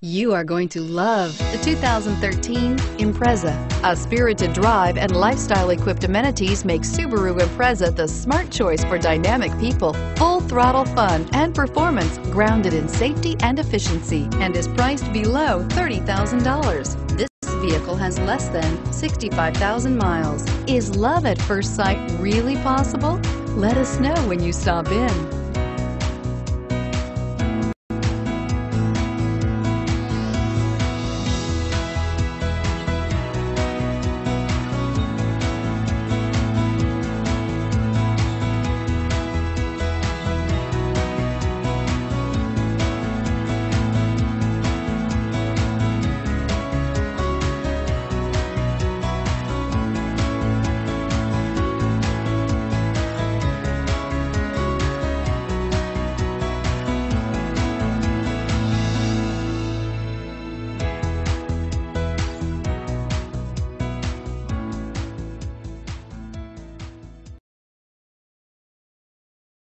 You are going to love the 2013 Impreza. A spirited drive and lifestyle-equipped amenities make Subaru Impreza the smart choice for dynamic people. Full throttle fun and performance grounded in safety and efficiency and is priced below $30,000. This vehicle has less than 65,000 miles. Is love at first sight really possible? Let us know when you stop in.